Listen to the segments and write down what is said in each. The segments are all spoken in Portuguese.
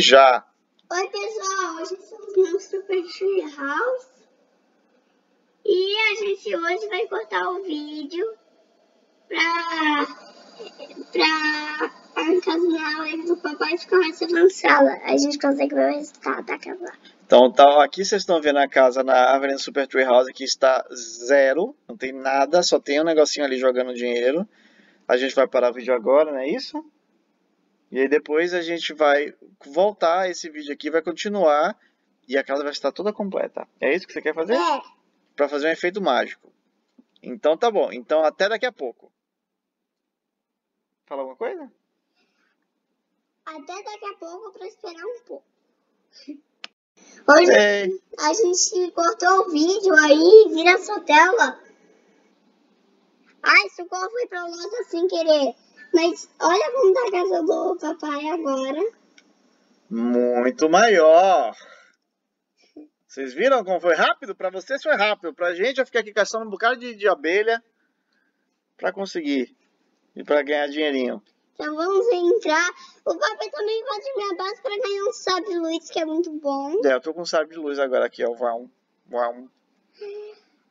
Já. Oi pessoal, hoje estamos no Super Tree House e a gente hoje vai cortar o vídeo pra, pra a casa do papai ficar mais avançada. A gente consegue ver o resultado da casa. Então tá, aqui vocês estão vendo a casa na Avenida Super Tree House que está zero, não tem nada, só tem um negocinho ali jogando dinheiro. A gente vai parar o vídeo agora, não é isso? E aí depois a gente vai voltar esse vídeo aqui, vai continuar e a casa vai estar toda completa. É isso que você quer fazer? É. Para fazer um efeito mágico. Então tá bom. Então até daqui a pouco. Fala alguma coisa? Até daqui a pouco para esperar um pouco. Hoje É. a gente cortou o vídeo aí, vira sua tela. Ai, socorro foi pra outra sem querer. Mas olha como tá a casa do papai agora. Muito maior. Vocês viram como foi rápido? Para vocês foi rápido. Pra gente eu fiquei aqui caçando um bocado de, de abelha para conseguir e para ganhar dinheirinho. Então vamos entrar. O papai também pode minha base para ganhar um sabre luz, que é muito bom. É, eu tô com um sabre de luz agora aqui, ó. Vão. Vão.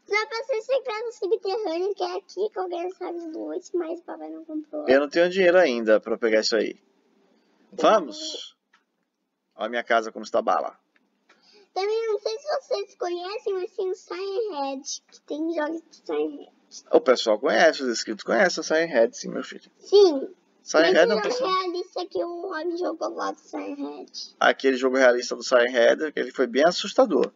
Dá pra ser secreto subterrâneo, que é aqui que eu ganho sabre luz, mas o papai não comprou. Eu não tenho dinheiro ainda para pegar isso aí. Vamos. Olha a minha casa como está bala. Também não sei se vocês conhecem, mas tem o Siren Head, que tem jogos de Siren Head. O pessoal conhece, os inscritos conhecem o Siren Head, sim, meu filho. Sim, mas Head é um pessoal... realista que o Rob jogou lá do Siren Head. aquele jogo realista do Siren Head, que ele foi bem assustador.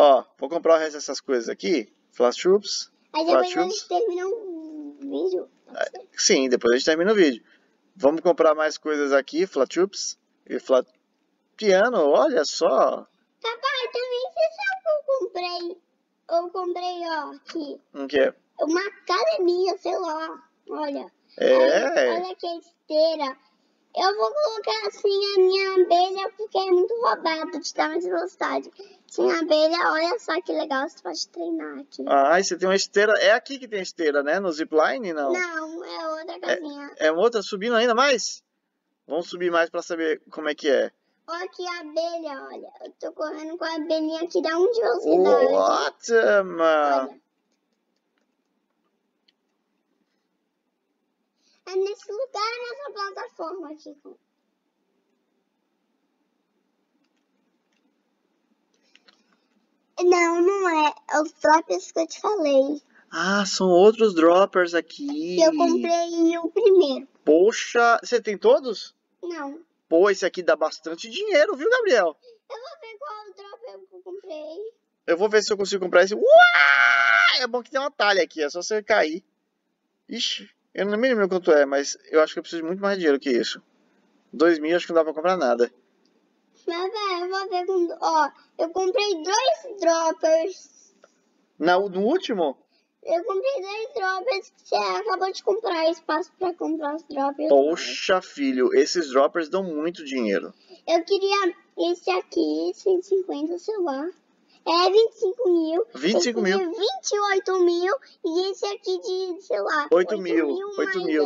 Ó, vou comprar o resto dessas coisas aqui. Flash Troops. Aí depois a gente termina o vídeo. Sim, depois a gente termina o vídeo. Vamos comprar mais coisas aqui. Flat Troops e Flat Piano, olha só. Papai, também você sabe que eu comprei? Eu comprei, ó, aqui. Um que é? Uma academia, sei lá. Olha. É, Olha, olha que esteira. Eu vou colocar assim a minha abelha porque é muito roubado de dar mais velocidade. Sem abelha, olha só que legal, você pode treinar aqui. Ah, e você tem uma esteira. É aqui que tem esteira, né? No zipline, não? Não, é outra casinha. É outra subindo ainda mais? Vamos subir mais pra saber como é que é. Olha aqui a abelha, olha. Eu tô correndo com a abelhinha aqui, dá um de velocidade. Man? Olha. É nesse lugar, nessa plataforma aqui. Não, não é. É os drops que eu te falei. Ah, são outros droppers aqui. Que eu comprei o primeiro. Poxa, você tem todos? Não. Pô, esse aqui dá bastante dinheiro, viu, Gabriel? Eu vou ver qual drop eu comprei. Eu vou ver se eu consigo comprar esse. Uau! É bom que tem uma talha aqui, é só você cair. Ixi, eu não me lembro quanto é, mas eu acho que eu preciso de muito mais dinheiro que isso. Dois mil acho que não dá pra comprar nada. Mas, velho, eu vou ver com... Ó, eu comprei dois droppers. Na, no último? Eu comprei dois droppers. Você acabou de comprar espaço pra comprar os droppers. Poxa, filho, esses droppers dão muito dinheiro. Eu queria esse aqui, 150, sei lá. É 25 mil. 25 eu mil. queria 28 mil. E esse aqui de, sei lá. 8 mil, mas 8 mil.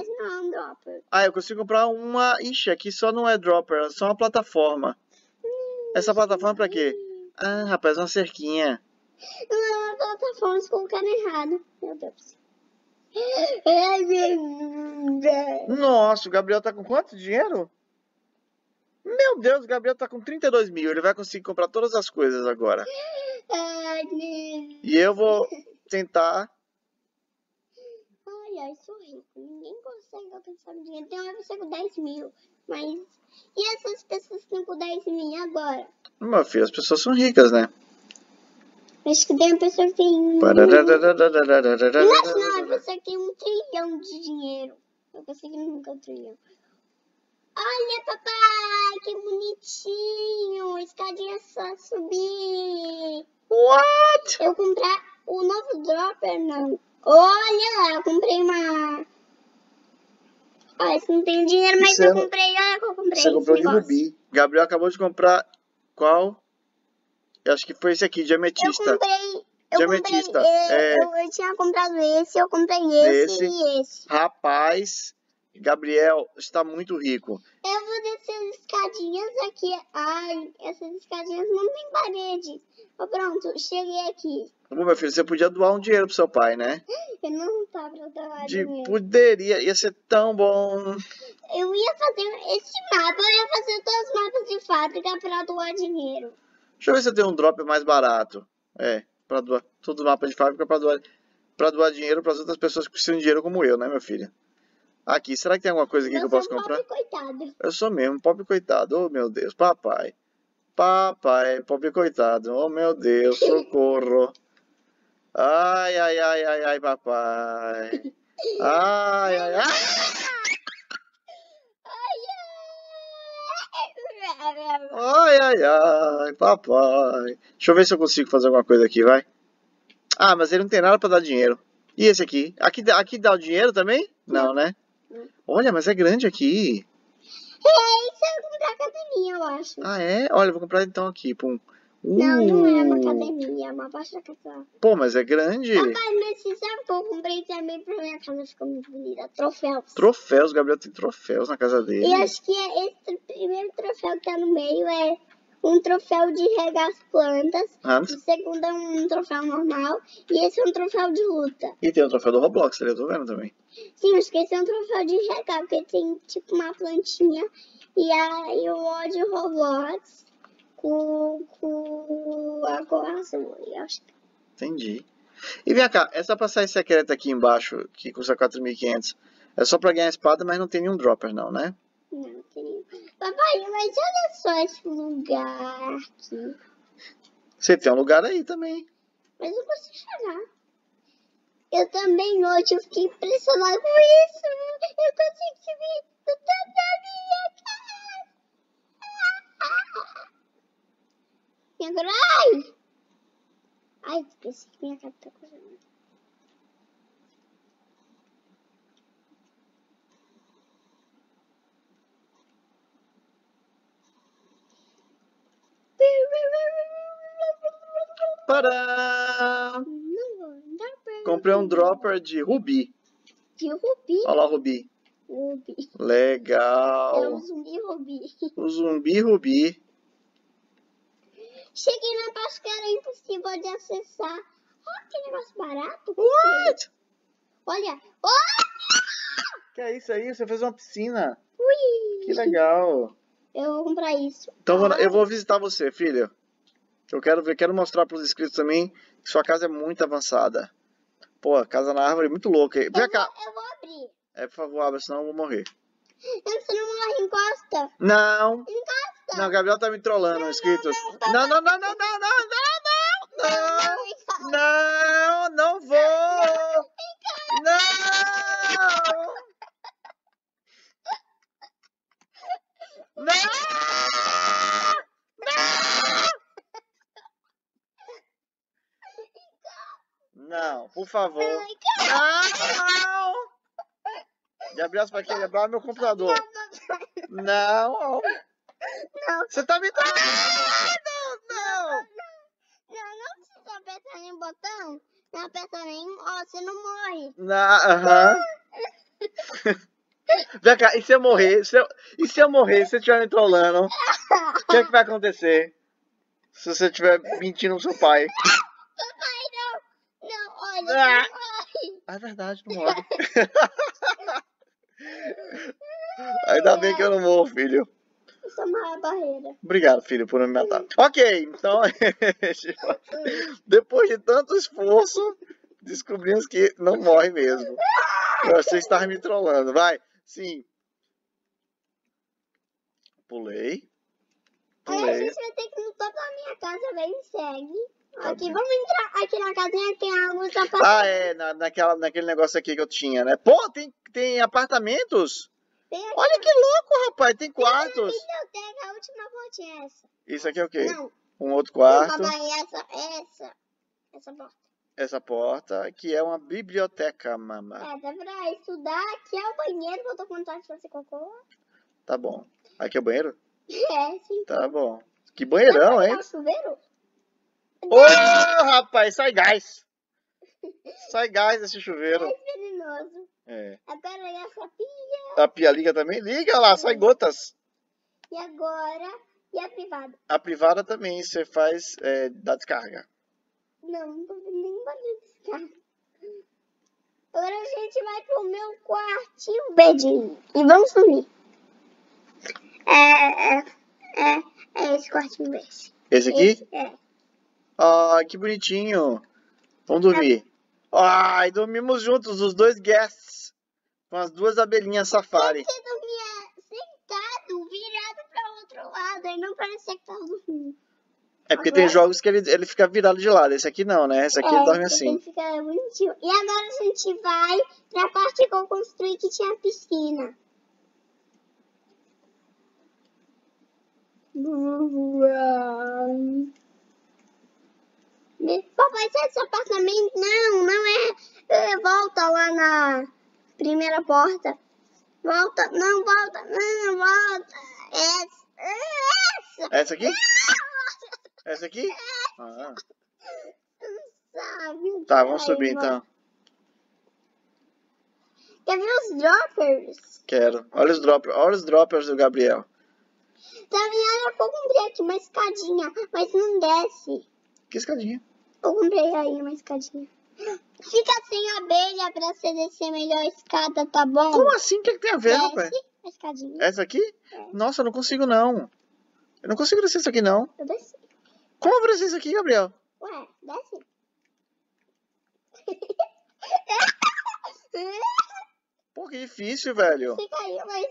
é. Ah, eu consigo comprar uma. Ixi, aqui só não é dropper, é só uma plataforma. Essa plataforma é pra quê? Ah, rapaz, uma cerquinha. Não, é uma plataforma, eles colocaram errado. Meu Deus. Ai, meu Deus. Nossa, o Gabriel tá com quanto dinheiro? Meu Deus, o Gabriel tá com 32 mil. Ele vai conseguir comprar todas as coisas agora. E eu vou tentar. Ai, ai, sou rico. Ninguém consegue alcançar o dinheiro. Tem uma pessoa com 10 mil. Mas. E essas pessoas que estão com 10 mil agora? Meu filho, as pessoas são ricas, né? Acho que tem uma pessoa que tem. Imagina uma pessoa que tem um trilhão de dinheiro. Eu consegui nunca um trilhão. Olha, papai, que bonitinho. Escadinha só subir. What? Eu comprar o novo dropper, não. Olha, eu comprei uma. Olha, isso não tem dinheiro, mas Você eu comprei. Olha que eu comprei. Você comprou de rubi. Gabriel acabou de comprar qual? Eu acho que foi esse aqui, Eu diametista. comprei. Eu comprei. é. Eu, eu tinha comprado esse, eu comprei esse, Esse. e esse. Rapaz, Gabriel está muito rico. Eu vou descer as escadinhas aqui. Ai, essas escadinhas não tem parede. Ó, pronto, cheguei aqui. Bom, meu filho, você podia doar um dinheiro pro seu pai, né? Eu não tá pra doar De, dinheiro. poderia, ia ser tão bom. Eu ia fazer esse mapa, eu ia fazer todos os mapas de fábrica pra doar dinheiro. Deixa eu ver se eu tenho um drop mais barato. É, para doar. Todo mapa de fábrica para doar, pra doar dinheiro para as outras pessoas que precisam de dinheiro como eu, né, meu filho? Aqui, será que tem alguma coisa aqui que eu posso comprar? pobre coitado. Eu sou mesmo, pobre coitado. Oh, meu Deus, papai. Papai, pobre coitado. Oh, meu Deus, socorro. Ai, ai, ai, ai, ai, papai. Ai, ai, ai. Ai, ai, ai, papai. Deixa eu ver se eu consigo fazer alguma coisa aqui, vai. Ah, mas ele não tem nada pra dar dinheiro. E esse aqui? Aqui, aqui dá o dinheiro também? Não, né? Olha, mas é grande aqui. É isso eu comprar academia, eu acho. Ah, é? Olha, vou comprar então aqui, pum. Não, não é uma Uh, academia, é uma baixa casa. Pô, mas é grande. Papai, mas você sabe que eu comprei também pra minha casa ficar muito bonita? Troféus. Troféus, Gabriel tem troféus na casa dele. E acho que é esse primeiro troféu que tá no meio é um troféu de regar as plantas. Ah, O segundo é um troféu normal. E esse é um troféu de luta. e tem o troféu do Roblox ali, eu tô vendo também. Sim, acho que esse é um troféu de regar, porque tem tipo uma plantinha. E aí o ódio Roblox com, com a. Eu acho Entendi. E vem cá, essa passagem secreta aqui embaixo, que custa 4.500, é só pra ganhar espada, mas não tem nenhum dropper não, né? não tem. Papai, mas olha só esse lugar aqui. Você tem um lugar aí também. Mas eu consigo chegar. Eu também hoje eu fiquei impressionada com isso. Eu consigo subir no topo da minha casa. E agora, ai! Ai, esqueci que minha casa tá cozinhando. Pará! Não vou andar pra Comprei um dropper de rubi. De rubi. Olha lá o rubi. Rubi. É um Legal. zumbi rubi. O zumbi rubi. Cheguei na parte que era impossível de acessar. Olha que negócio barato. What? Olha. Oh! Que é isso aí? Você fez uma piscina. Ui! Que legal. Eu vou comprar isso. Então vou- eu vou visitar você, filho. Eu quero ver, quero mostrar para os inscritos também que sua casa é muito avançada. Pô, casa na árvore é muito louca. Vem Eu cá. vou, eu vou abrir. É, por favor, abra, senão eu vou morrer. Você não morre, encosta. Não. Encosta. Não, o Gabriel tá me trollando, inscritos. Não, não, não, não, não, não, não, não, não. Não, não vou. Não. Não. Não, por favor. Não. Gabriel, você vai quebrar meu computador. Não. Não, Você tá me trollando. Não. não, não precisa apertar nenhum botão. Não aperta nenhum. Ó, você não morre. Na, aham. Vem cá, e se eu morrer? Se eu, e se eu morrer, se você estiver me trollando, o que é que vai acontecer? Se você estiver mentindo pro seu pai. Papai, não. Olha, Ah. é verdade, não morre. Ainda bem que eu não morro, filho. Isso é uma barreira. Obrigado, filho, por não me matar. Ok, então, depois de tanto esforço, descobrimos que não morre mesmo. Eu achei que estava me trollando. Vai, sim. Pulei. Aí a Pulei. gente vai ter que ir no topo da minha casa, vem e segue. Aqui, vamos entrar. Aqui na casinha tem alguns apartamentos. Ah, é, na, naquela, naquele negócio aqui que eu tinha, né? Pô, tem, tem apartamentos? Tem aqui Olha que louco, rapaz, tem quartos. biblioteca, a última portinha é essa. Isso aqui é o quê? Não, Um outro não, quarto. papai, essa, essa. Essa porta. Essa porta, que é uma biblioteca, mamãe. É, dá pra estudar. Aqui é o banheiro, que eu tô com vontade de fazer cocô. Tá bom. Aqui é o banheiro? É, sim. Tá bom. Que banheirão, hein? o chuveiro? Ô, rapaz, sai gás. Sai gás desse chuveiro. É venenoso. É. Agora essa pia. A pia liga também? Liga lá, sai gotas. E agora. E a privada? A privada também, você faz é, da descarga. Não, não tô vendo nem barulho desse carro. Agora a gente vai pro meu quartinho bedinho. E vamos dormir. É, é, é, é esse quartinho bed. Esse aqui? Esse, é. Ai, que bonitinho. Vamos dormir. Ai, dormimos juntos, os dois guests. Com as duas abelhinhas safari. Você dormia sentado, virado pra outro lado, aí não parecia que tava dormindo. É porque tem jogos que ele, ele fica virado de lado. Esse aqui não, né? Esse aqui é, ele dorme assim. aqui Fica bonitinho. E agora a gente vai pra parte que eu construí que tinha piscina. Papai, sai desse apartamento? Não, não é. é. Volta lá na primeira porta. Volta, não, volta, não, volta. Essa, essa. Essa aqui? Essa aqui? Ah, Sabe? tá, vamos subir então. Quer ver os droppers? Quero. Olha os droppers, olha os droppers do Gabriel. Também olha que eu comprei aqui uma escadinha, mas não desce. Que escadinha. Eu comprei aí uma escadinha. Fica sem abelha pra você descer melhor a escada, tá bom? Como assim? O que, que tem a ver, rapaz? Desce a escadinha. Essa aqui? É. Nossa, eu não consigo não. Eu não consigo descer isso aqui não. Eu desci. Como eu vou descer isso aqui, Gabriel? Ué, desce. Pô, que difícil, velho. Você caiu, mas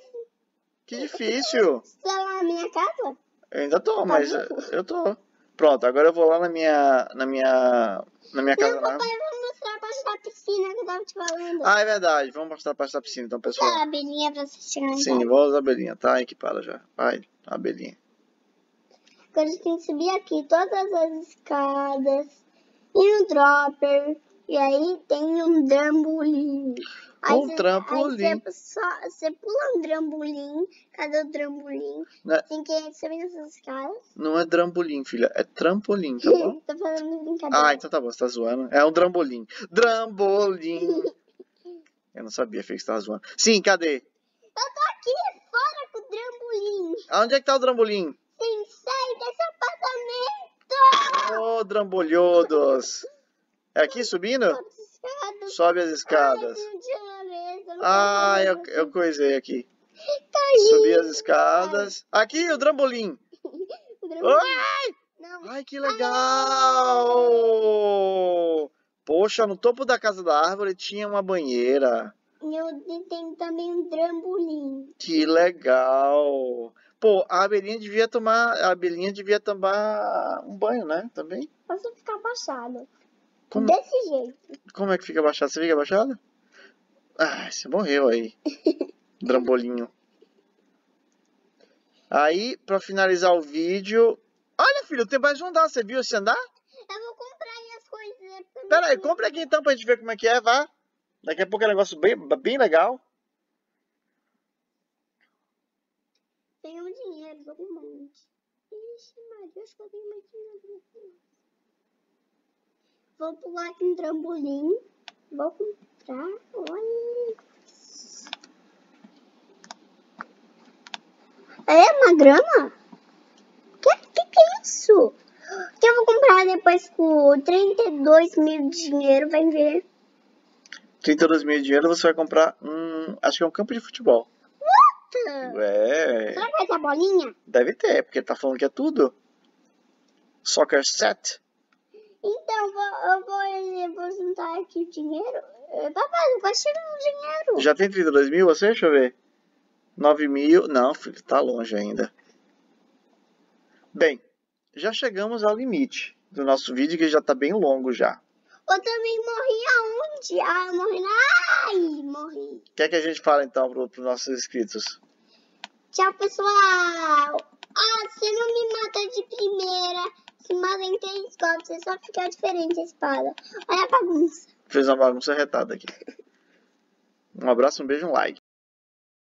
Que difícil. você tá lá na minha casa? Eu ainda tô, mas vivo? eh, eu tô. Pronto, agora eu vou lá na minha. Na minha. Na minha casa Não, papai, vamos mostrar a parte da piscina que eu tava te falando. Ah, é verdade. Vamos mostrar a parte da piscina então, pessoal. Aquela abelhinha pra chegar em Sim, casa. vou usar a abelhinha, tá equipada já. Vai, a abelhinha. Agora a gente tem que subir aqui todas as escadas. E um dropper. E aí tem um trambolim. Um cê- trampolim. Você pula um trambolim. Cadê o trambolim? Né? Tem que subir nessas escadas. Não é trampolim, filha. É trampolim, tá bom? Tô fazendo brincadeira. Ah, então tá bom, você tá zoando. É um trambolim. Trambolim. Eu não sabia, Fê, que você tava zoando. Sim, cadê? Eu tô aqui fora com o trambolim. Aonde é que tá o trambolim? Sem sair desse apartamento. Ô, trambolhodos. É aqui subindo? Sobe as escadas. Sobe as escadas. Ah, eu, eu coisei aqui. Caiu. Subi as escadas. Aqui, o trambolim. O trambolim. Ai, Não, ai, que legal. Poxa, no topo da casa da árvore tinha uma banheira. eu tenho também um trambolim. Que legal. Pô, a abelhinha devia tomar, a abelhinha devia tomar um banho, né? Também. Posso ficar abaixado. Como, Desse jeito. como é que fica abaixado? Você fica abaixado? Ah, você morreu aí. Trambolinho. Aí, pra finalizar o vídeo. Olha, filho, tem mais um andar. Você viu esse andar? Eu vou comprar aí as coisas. Pera aí, compra aqui então pra gente ver como é que é, vá. Daqui a pouco é um negócio bem, bem legal. Tenho um dinheiro, com um monte. Ixi, Maria, acho que eu tenho mais dinheiro. Vou pular aqui um trambolim. Vou comprar. Olha. É uma grama? Que, que que é isso? Que eu vou comprar depois com 32 mil de dinheiro, vai ver. 32 mil de dinheiro você vai comprar um. Acho que é um campo de futebol. É. Será que vai ter a bolinha? Deve ter, porque tá falando que é tudo. Soccer set. Então, eu vou, eu vou, eu vou juntar aqui o dinheiro. Papai, não vai chegar o dinheiro. Já tem 32 mil você? Deixa eu ver. 9 mil. Não, filho, tá longe ainda. Bem, já chegamos ao limite do nosso vídeo, que já tá bem longo já. Eu também morri aonde? Ah, eu morri na... Ai, morri. O que é que a gente fala então pro, pros nossos inscritos? Tchau, pessoal. Ah, você não me mata de primeira. Se mata em três golpes, é só ficar diferente a espada. Olha a bagunça. Fez uma bagunça retada aqui. Um abraço, um beijo, um like.